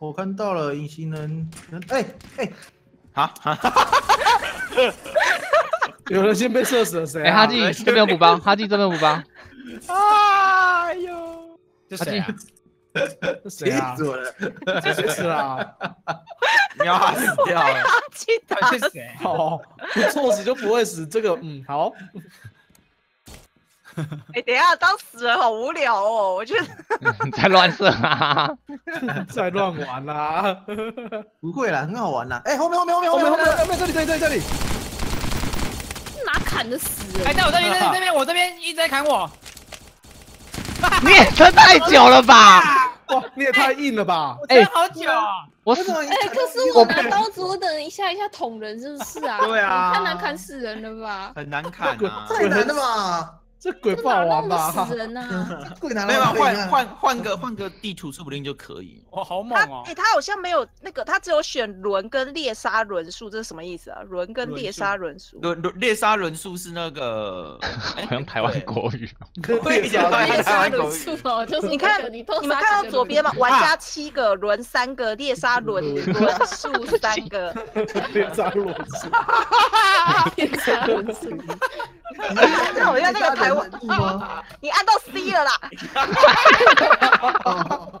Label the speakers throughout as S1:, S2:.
S1: 我看到了隐形人，哎哎，
S2: 好，
S1: 有人先被射死了，谁
S3: 哎，
S1: 啊？
S3: 哈记这边有补包，哈记这边有补包，
S2: 哎呦，
S4: 这谁啊？
S1: 这谁啊？
S5: 死我了！
S1: 这谁死啊？
S2: 喵他死掉了，
S6: 记
S4: 到
S6: 得
S4: 底是谁？
S1: 哦，不作死就不会死。这个，嗯，好。
S6: 哎，等一下，当死人好无聊哦，我觉得
S3: 你 在乱射啊！
S1: 在乱玩啦！
S5: 不会啦，很好玩啦。哎，后面后面后面
S1: 后面后面
S5: 后面
S1: 后面这里这里这里这里，
S7: 哪砍得死人？
S4: 哎，在我这边，在这边，我这边一直在砍我。
S3: 你也撑太久了吧？
S1: 哇，你也太硬了吧！
S4: 我撑好久啊。
S3: 我
S5: 为什么？
S7: 哎、可是我拿刀子，我等一下一下捅人，是不是啊？
S2: 对啊
S7: 太难砍死人了吧？
S2: 很难砍啊。
S5: 太难了吧？
S1: 这鬼不好玩吧？
S7: 死人啊！
S5: 贵难
S2: 没有
S5: 了，
S2: 换换换个换个地图，说不定就可以。
S4: 哇好猛哦
S6: 他哎，！他好像没有那个，他只有选轮跟猎杀轮数，这是什么意思啊？轮跟猎杀轮数。
S2: 轮轮猎杀轮数是那个，哎
S3: 好像台湾国语。
S2: 对呀，
S7: 猎杀轮数哦，就是
S6: 你看
S7: 你都
S6: 你们看到左边吗？玩家七个，轮三个，猎杀轮轮数三个。
S1: 猎杀轮数，
S7: 猎杀轮数，
S6: 那好像那个台湾
S5: 吗？
S6: 你按到 C 了啦。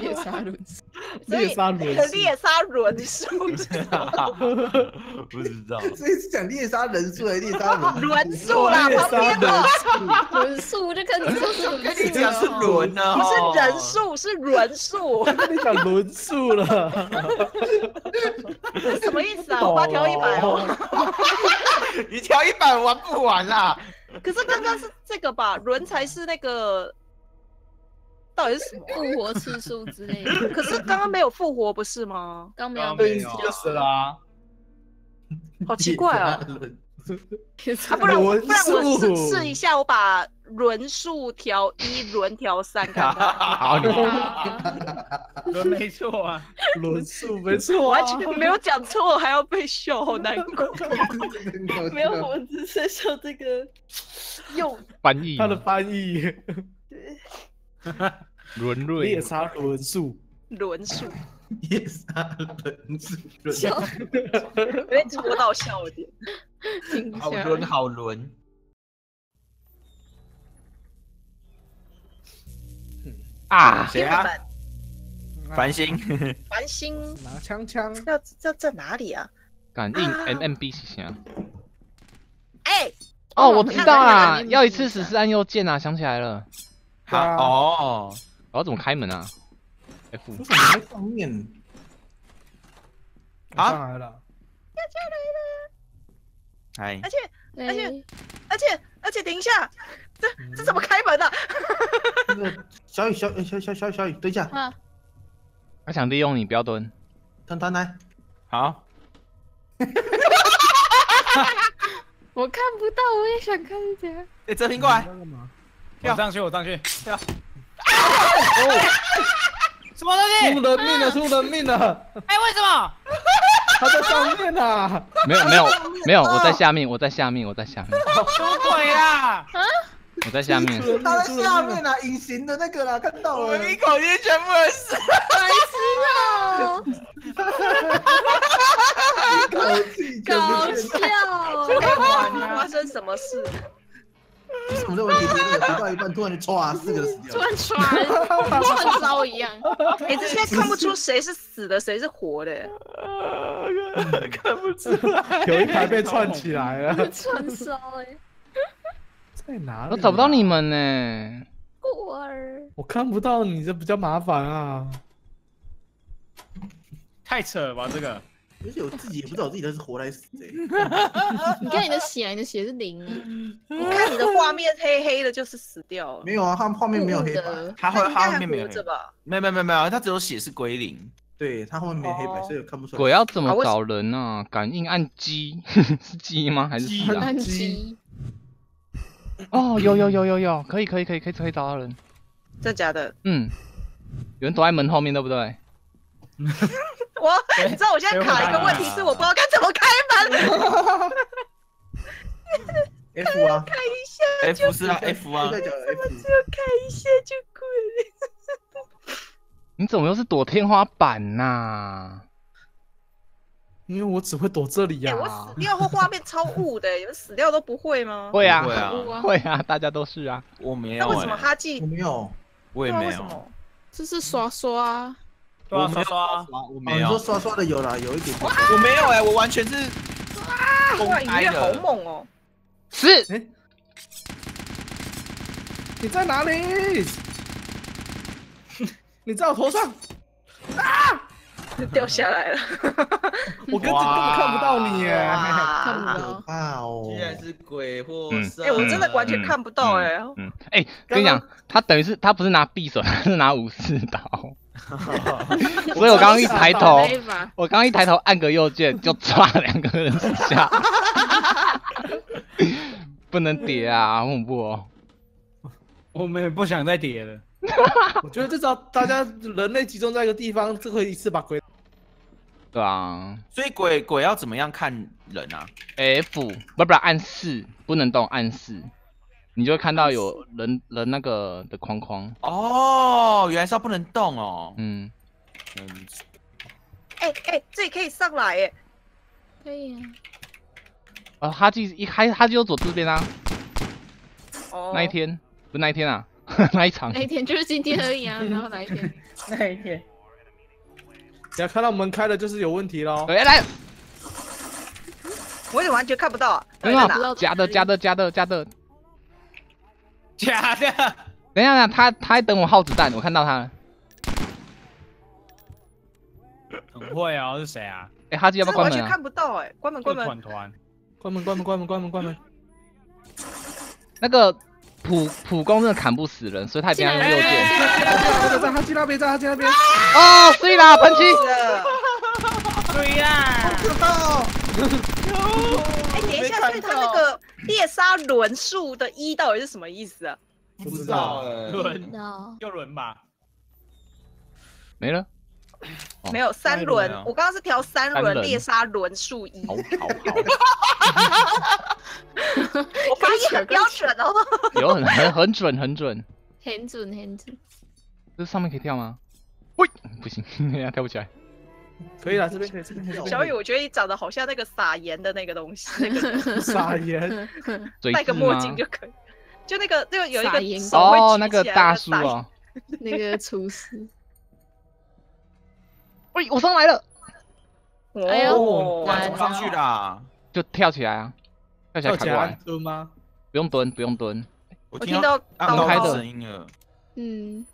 S7: 猎杀轮数，
S6: 所以
S1: 猎杀轮，
S6: 猎杀轮数
S2: 不知道。
S5: 所以是讲猎杀人数还是猎杀轮？
S6: 轮数啦，旁边的
S7: 轮数我就跟你说是轮
S2: 跟
S7: 数，
S2: 你讲是轮呢，
S6: 不是
S2: 哦
S6: 人，数，是轮数，
S1: 你讲轮数了，
S6: 什么意思啊？我把它调一百哦。
S2: 你调一百玩不完啦。
S6: 可是刚刚是这个吧？轮才是那个，到底是什么？
S7: 复活次数之类的。
S6: 可是刚刚没有复活，不是吗？
S7: 刚没有
S1: 对，就死了啊。
S6: 好奇怪哦。
S7: 猎杀
S6: 啊，不然不然我试试一下，我把轮数调一，轮调三看看。
S3: 好，
S4: 轮没错啊。
S1: 轮数没错啊
S6: 完，全没有讲错，还要被笑，好难过。
S7: 没有，我只是说这个用
S3: 翻译
S1: 他的翻译
S3: 轮瑞。
S1: 猎杀轮数，
S6: 轮数，
S5: 猎杀轮数，轮
S7: 笑
S6: 被戳到笑点。
S2: 好轮好轮，
S3: 啊！
S2: 谁啊？繁星，
S6: 繁星。
S1: 拿枪枪，
S6: 要要在哪里啊？
S3: 感应 MMB 是啥？
S6: 哎，
S3: 哦，我知道啦，要一次死是按右键啊，想起来了。
S2: 好哦，
S3: 我要怎么开门啊？F
S5: 为什么在上面？
S2: 啊
S1: 上来了，
S2: 哎，
S6: 而且
S7: 而
S6: 而且而且而且，等一下，这这怎么开门啊？
S5: 那个小雨小雨小小小小雨，等一下，
S7: 啊，
S3: 他想利用你，不要蹲。
S5: 团团来，
S2: 好，
S7: 我看不到，我也想看一下。
S2: 哎，哲平过来，
S1: 干嘛？
S4: 我上去，我上去。
S1: 哦，
S4: 什么东西
S1: 出？人命了，出人命了，
S4: 哎，为什么？
S1: 他在上面啊！
S3: 没有没有没有，我在下面，我在下面，我在下面，
S4: 什么鬼啊？
S3: 我在下面。
S5: 他在下面啊，隐形的那个啦，看到了。
S2: 一口气全部人死。
S7: 白痴哦，
S5: 口气全
S7: 搞笑
S6: 这
S7: 哦。
S6: 个玩发生什么事？
S5: 为什么这问题？那个读到一半，突然就唰，四个死掉
S7: 突
S5: 了。
S7: 然穿串烧一样，
S6: 哎，这现在看不出谁是死的，谁是活的。
S2: 看不出来，
S1: 有一排被串起来了，
S7: 串烧哎，
S1: 在哪里？
S3: 我找不到你，们呢。
S7: 过儿。
S1: 我看不到你，这比较麻烦啊。
S4: 太扯了吧，这个。
S5: 而且我自己也不知道我自己到底是活还是死欸。
S7: 你看你的血，你的血是零，
S6: 画面黑黑的，就是死掉了。
S5: 没有啊，他画面没有黑白，
S7: 的。
S2: 他后他后面没有？没有没有没有没有，他只有写是归零。
S5: 对他后面没有黑白，
S6: 哦
S5: 所以我看不出来。
S3: 鬼要怎么找人啊？感应按鸡 是鸡吗？还是
S1: 鸡
S3: 啊？
S7: 按机，
S3: 哦，有有有有有，可以可以可以可以可以找到人。
S6: 真假的？
S3: 嗯，有人躲在门后面，对不对？
S6: 我你知道我现在卡一个问题是我不知道该怎么开门，
S5: F 啊
S6: 看一下
S2: F 是啊 F 啊
S5: 右，下角的 F，
S6: 就看一下就过了。
S3: 你怎么又是躲天花板呐、
S1: 因为我只会躲这里
S6: 哎、
S1: 呀、
S6: 我死掉后画面超雾的，你们死掉都不会吗？
S3: 会啊，
S2: 会啊
S3: 会啊，大家都是啊。
S2: 我没有
S6: 那为什么
S2: 哎，
S6: 哈记
S5: 我？没有。
S2: 我也没有？
S7: 这是刷刷啊，
S4: 对啊，
S2: 我没有
S4: 刷刷啊，
S2: 我
S5: 哦，
S2: 没有
S5: 你说，刷刷的有啦，有一点点。
S2: 我没有哎，我完全是公
S6: 哇，
S2: 音
S6: 乐好。猛哦！
S3: 是
S1: 你在哪里？你在我头上，啊
S6: 掉下来了，
S1: 我根本根本看不到你耶！
S6: 哇！
S7: 看不到。
S5: 啊哦，
S2: 居然是鬼或
S3: 嗯
S2: 神
S6: 哎、我真的完全看不到哎、
S3: 嗯，哎、跟你讲，他等于是他不是拿匕首，他是拿武士刀。所以我刚刚一抬头，我刚刚一抬头按个右键就抓两个人死下，不能叠啊，好恐怖哦。
S4: 我们也不想再叠了。
S1: 我觉得至少大家人类集中在一个地方，这可以一次把鬼
S3: 对啊
S2: 所以鬼鬼要怎么样看人啊
S3: ？，F 不不按四，不能动按四，你就会看到有人人那个的框框。
S2: 哦，原来是要不能动哦。
S3: 嗯，
S2: 嗯，
S6: 哎哎、这里可以上来哎、
S7: 可以啊。
S3: 啊，哈基一开哈基就走这边啊，
S6: 哦，
S3: 那一天不那一天啊，那一场
S7: 那一天就是今天而已啊，然后哪一天？
S6: 那一天，
S1: 只要看到门开了，就是有问题喽。
S3: 哎来，
S6: 我也完全看不到啊。
S3: 没有
S6: 到底在哪？
S3: 假的假的假的假的，
S4: 假的，
S3: 等一下，等一下，他他还等我耗子弹，我看到他了。
S4: 很会啊，是谁啊？
S3: 哎、哈基要不要关门啊？
S6: 看不到哎、关门关门
S4: 团。团，
S1: 关门，关门，关门，关门，关门。
S3: 那个普普攻真的砍不死人，所以他一定要用右键。
S1: 他去那边，在他去那边。
S3: 哦，碎啦，喷漆。
S4: 对啦，
S6: 哎、等一下，所以他那个猎杀轮数的一到底是什么意思啊？
S1: 不知道，
S4: 轮
S7: 那
S4: 就轮吧。
S3: 没了。哦
S6: 没有三轮，我刚刚是调三
S3: 轮
S6: 猎杀轮数一，
S3: 好好好，
S6: 发音很标准哦。
S3: 有很很很准很准。
S7: 很准很准。
S3: 这上面可以跳吗？喂，不行，跳不起来。
S1: 可以了，这边可以，
S6: 小雨，我觉得你长得好像那个撒盐的那个东西，那个
S1: 撒
S3: 盐，
S6: 戴个？墨镜就可以。就那个，那个有一个手
S3: 哦，那个大叔
S6: 撒盐
S3: 哦。
S7: 那个厨师，
S3: 喂，我上来了，
S7: 哎呦
S6: 哦，
S2: 哇，怎么上去的啊？
S3: 就跳起来啊，跳起来砍过来
S1: 跳起来按，蹲吗？
S3: 不用蹲，不用蹲。
S2: 我
S6: 我听到
S2: 按
S6: 刀
S3: 开的
S2: 到声音了。
S7: 嗯，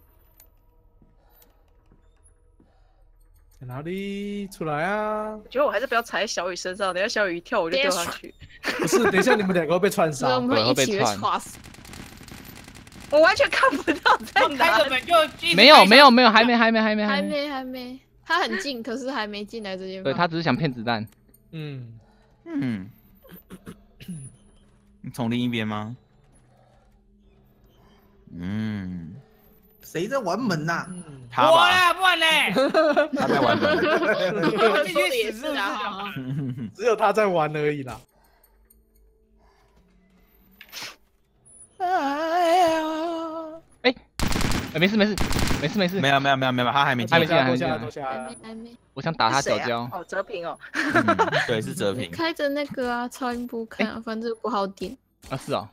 S1: 在哪里？出来啊！
S6: 我觉得我还是不要踩在小雨身上，等下小雨一跳我就掉下去。
S1: 不是，等一下你们两个会被串
S7: 所以 我。们会一起
S3: 对会被串
S7: 死。
S6: 我完全看不到在哪
S4: 开着门就一直
S3: 没有
S4: 开
S3: 没有没有，还没还没还没
S7: 还
S3: 没。
S7: 没还没，他很近，可是还没进来这间房。
S3: 对他只是想骗子弹。
S1: 嗯，
S2: 嗯，你 从另一边吗？嗯，
S5: 谁在玩门呐？
S1: 嗯
S2: 他吧，
S4: 我啦，不然嘞，
S2: 他在玩门。
S7: 我进去也是啊，
S1: 只有他在玩而已啦。
S3: 哎，没事没事没事没事
S2: 没，有没有没有没有，他还没进
S3: 还没。进来
S7: 还没。还没。
S3: 我想打他脚胶
S6: 啊。。哦，哲平哦，
S2: 嗯对，是哲平。
S7: 开着那个啊，超音波看啊，反正不好点。
S3: 啊，是哦。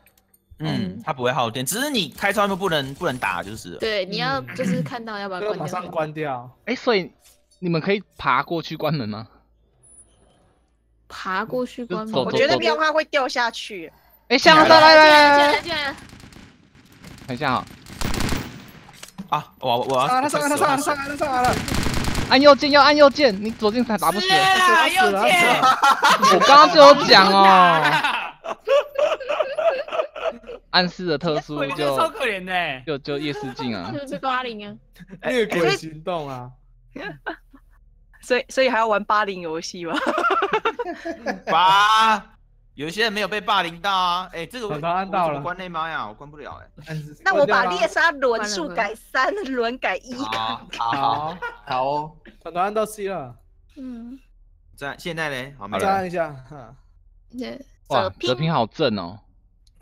S2: 嗯，他不会耗电，只是你开窗户不能不能打，就是了。
S7: 对，你要就是看到要把它
S1: 这个马上
S7: 关掉。
S1: 关掉。
S3: 哎，所以你们可以爬过去关门吗？
S7: 爬过去关门。
S3: 走走
S6: 我觉得棉花会掉下去。
S3: 哎，下
S2: 来
S3: 上来来来来来，
S7: 进来进来，
S3: 等一下啊，
S2: 啊，我我要
S1: 啊，他上来，他上来，他上来，他上来了！
S3: 按右键要按右键，你左键才打不死。
S4: 啦，
S1: 死了
S4: 右键，
S3: 我刚刚就有讲哦，
S4: 啊
S3: 暗示的特殊
S4: 我觉得超
S3: 就
S4: 可怜的。
S3: 就就夜视镜啊。
S7: 就是八零啊。
S1: 虐鬼行动啊！
S6: 所以所以还要玩八零游戏吗？
S2: 吧。有些人没有被霸凌到啊，哎，这个我
S1: 按到了。
S2: 关内妈呀，我关不了哎。
S6: 那我把猎杀轮数改三，轮改一。
S2: 好，好，
S1: 好，
S5: 哦，
S1: 团团按到 C 了，
S7: 嗯，
S2: 在现在嘞，好没了。
S1: 再按一下。哈。
S7: 对，
S3: 哇
S6: 泽，平
S3: 好正哦。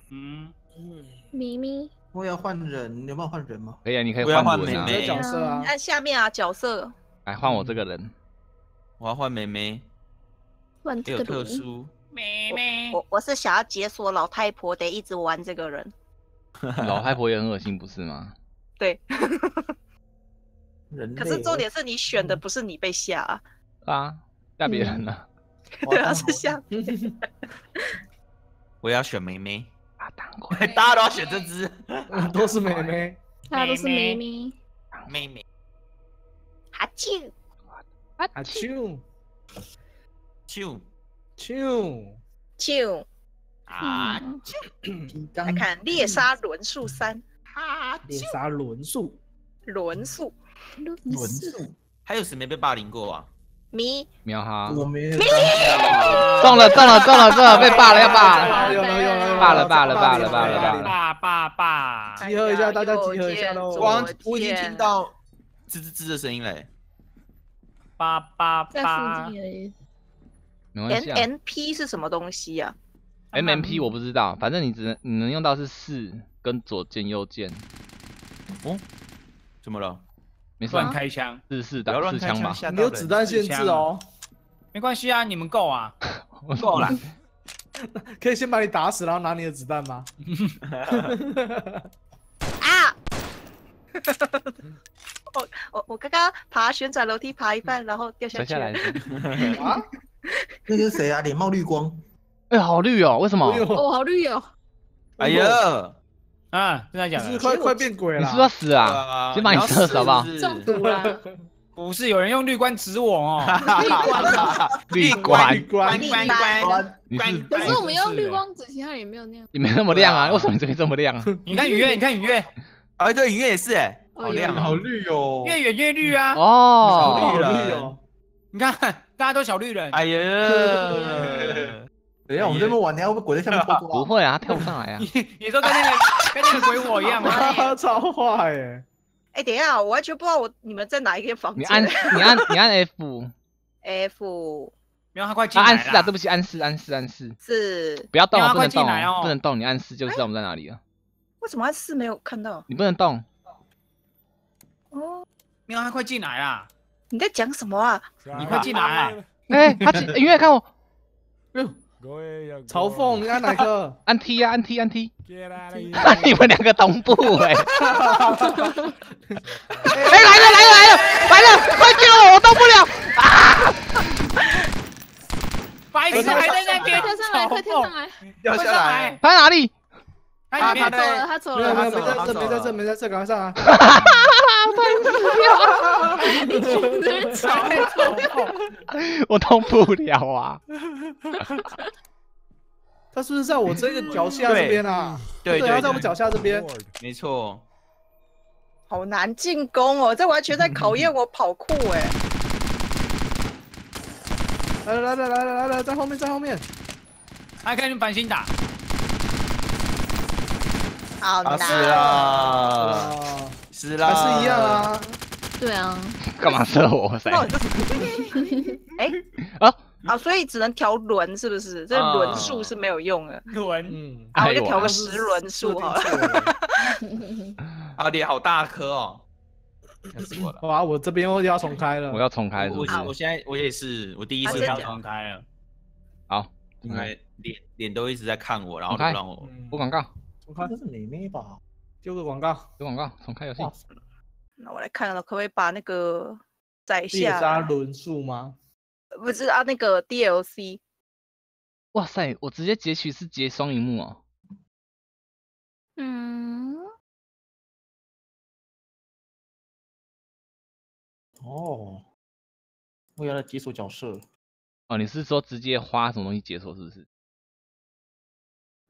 S4: 嗯。
S7: 嗯，咪咪，
S5: 我要换人，你有办法换人吗？
S3: 可以啊，你可以
S2: 我要换妹。妹。
S1: 这角色啊。
S6: 你，按下面啊，角色。
S3: 来换我这个人，
S2: 我要换妹妹，
S7: 换
S2: 也有特
S7: 这个轮
S2: 殊。
S4: 妹妹，
S6: 我我是想要解锁老太婆，得一直玩这个人。
S3: 老太婆也很恶心，不是吗？
S6: 对，
S5: 人
S6: 可是重点是你选的不是你被吓啊，
S3: 啊，吓别人了，
S6: 对啊，是下。
S2: 我也要选妹妹，
S3: 啊当鬼。
S2: 大家都要选这只
S1: 嗯都是妹妹。
S7: 大家都是妹妹，
S2: 妹妹。
S6: 哈啾，
S1: 啊啾
S2: 啾
S1: 啾，
S6: 啾，
S2: 啊，
S7: 嗯。
S5: 提纲
S6: 来看猎杀轮数三，
S2: 哈
S1: 猎杀轮数，
S6: 轮数。
S7: 轮
S5: 轮
S7: 数。
S5: 数，
S2: 还有谁没被霸凌过啊？
S6: 咪。
S3: 喵哈，
S5: 我没有。
S3: 中了中了中了中了，被霸了要霸。了。
S1: 有了有了有了，
S3: 霸了霸了罢了罢了罢了
S4: 爸爸爸，
S1: 集合一下大家集合一下喽。
S6: 哎呀
S2: 光
S6: 右
S2: 我已经
S6: 键
S2: 听到吱吱吱的声音嘞。
S4: 爸爸
S7: 在
S4: 爸
S7: 附，近而已。
S3: 没关
S6: N
S3: 系啊
S6: N P 是什么东西啊
S3: ？，M M P 我不知道，反正你只能你能用到是四跟左键右键，哦
S2: 怎么了？
S3: 没事啊，
S4: 乱开枪，
S3: 四四打四枪吧。
S1: 没有子弹限制哦，
S4: 没关系啊，你们够啊，
S2: 够了。
S1: 可以先把你打死，然后拿你的子弹吗？
S6: 啊！我我我刚刚爬旋转楼梯爬一半，然后掉下去了。
S3: 摔下来。
S1: 啊，
S5: 那是谁啊？脸冒绿光，
S3: 哎，好绿哦，为什么？
S7: 哦，好绿哦！
S2: 哎呀，
S4: 啊，真的假的？
S1: 是快快变鬼了，
S3: 你是不是要死啊？
S2: 啊
S3: 先把你射死好不好
S7: 中毒了！
S4: 不是有人用绿光指我哦，
S3: 绿管，
S1: 关
S6: 绿
S2: 关
S6: 关
S2: 关
S3: 你是
S7: 可是我们用绿光指，其他人也没有那样。
S3: 也没那么亮啊？为什么你这边这么亮啊？
S4: 你看雨月，你看雨月，
S2: 哎，对，雨月也是哎，
S7: 哦
S2: 好亮
S7: 有
S2: 哦。
S5: 绿哦
S4: 越远越绿啊！
S3: 哦，
S1: 好
S2: 绿
S1: 绿哦，
S4: 你看大家都小绿人，
S2: 哎呀，
S5: 等一下我们这么晚，你还会不会鬼在下面偷抓？
S3: 不会啊，他跳不上来啊。
S4: 你你说跟那个 跟那个鬼火一样吗？
S1: 超坏耶！
S6: 哎，等一下，我完全不知道我你们在哪一间房间。
S3: 你按你按你按
S6: F，F
S4: 没有，他快进
S3: 啊，
S4: 来
S3: 按四啊，对。不起，按四按四按四，
S6: 是
S3: 不要动不能动
S4: 哦
S3: 不能动，你按四就知道我们在哪里了。
S6: 为什么按四没有看到？
S3: 你不能动，
S6: 哦，
S4: 没有，他快进来啦！
S6: 你在讲什么啊？
S4: 你快进来！
S3: 哎，他起音乐看我，
S1: 嘲讽，你按哪个？
S3: 按 T 啊，按 T 按 T，你们两个同步哎。哎，来了来了来了来了，快救我，我动不了。
S4: 白痴还在那边
S7: 快跳上来，快跳上来！
S2: 掉下来，
S3: 他在哪里？
S4: 他里面
S7: 他走了，他走
S1: 没有没有
S7: 了，
S1: 没
S7: 他走了。
S1: 在这没在这没在这，赶快上啊！
S3: 我动不了啊。
S1: 他是不是在我这个脚下这边啊？
S2: 对
S1: 对，他在我脚下这边。
S2: 没错。
S6: 好难进攻哦，这完全在考验我跑酷哎。
S1: 来来来来来来来，在后面在后面。
S4: 还可以繁星打，
S6: 好难。
S2: 啊死了，
S1: 啊，
S2: 死了，
S1: 还是一样。啊。
S7: 对啊，
S3: 干嘛射我？谁？
S6: 那我就 哎
S3: 啊
S6: 啊，所以只能调轮是不是？这
S2: 啊
S6: 轮数是没有用的。
S4: 轮
S1: 嗯，
S6: 啊，我就调个十轮数好了。
S2: 啊，脸好大颗哦，吓死我了。
S1: 哇，我这边又要重开了。
S3: 我要重开是
S2: 我
S3: 不是？
S2: 我现在我也是，我第一次
S4: 要重开了。
S3: 好，
S2: 因为脸脸都一直在看我，然后让我。
S1: 嗯
S3: 播广告，
S1: 重开
S5: 这是妹妹吧？
S1: 丢个广告。
S3: 丢广告，重开游戏。
S6: 那我来看了，可不可以把那个载
S1: 猎
S6: 下来？
S1: 杀轮数吗？
S6: 不是啊，那个 DLC
S3: 哇塞，我直接截取是截双荧幕哦。
S7: 嗯，
S5: 哦，我要来解锁角色。
S3: 哦，你是说直接花什么东西解锁是不是？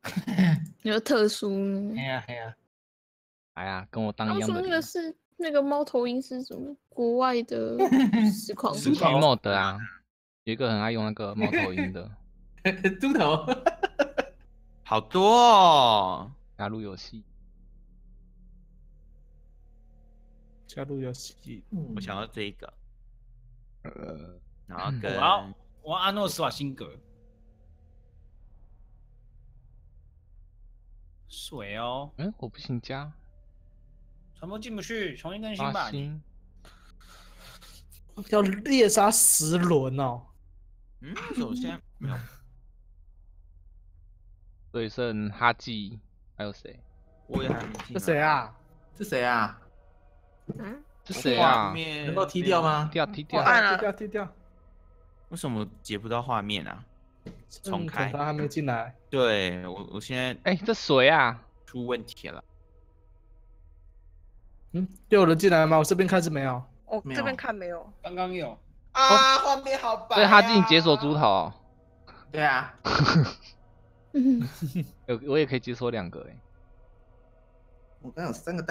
S7: 有特殊呢。
S5: 哎呀哎呀，
S3: 哎呀，跟我当一样的脸。
S7: 那个是那个猫头鹰是什么？国外的实 况
S3: 是 mod 啊，有一个很爱用那个猫头鹰的
S5: 猪头。
S2: 好多哦，
S3: 加入游戏。
S1: 加入游戏。
S2: 我想要这一个，
S3: 呃，
S2: 然后跟
S4: 我要我要阿诺斯瓦辛格，水哦，
S3: 哎，我不行加
S4: 全部进不去，重新更新吧。
S1: 要猎杀十轮哦。
S2: 嗯，首先没有，
S3: 所以剩哈基，还有谁？
S2: 我也还没进。
S1: 这谁？啊？
S5: 是谁啊？
S6: 嗯，
S3: 是谁啊？
S2: 面
S5: 能够踢掉？吗？
S3: 掉踢掉，
S6: 我按了
S1: 踢掉踢掉。
S2: 为什么截不到画面啊？重开
S1: 他还没进来。
S2: 对我，我现在
S3: 哎，这谁啊？
S2: 出问题了。
S1: 嗯，有人进来吗？我这边看是没有。
S5: 没
S6: 我这边看没有。
S4: 刚刚有，
S2: 啊，画面好白、啊。
S3: 所以哈记你解锁猪头哦，
S5: 对啊
S3: 有我也可以解锁两个哎。
S5: 我刚有三个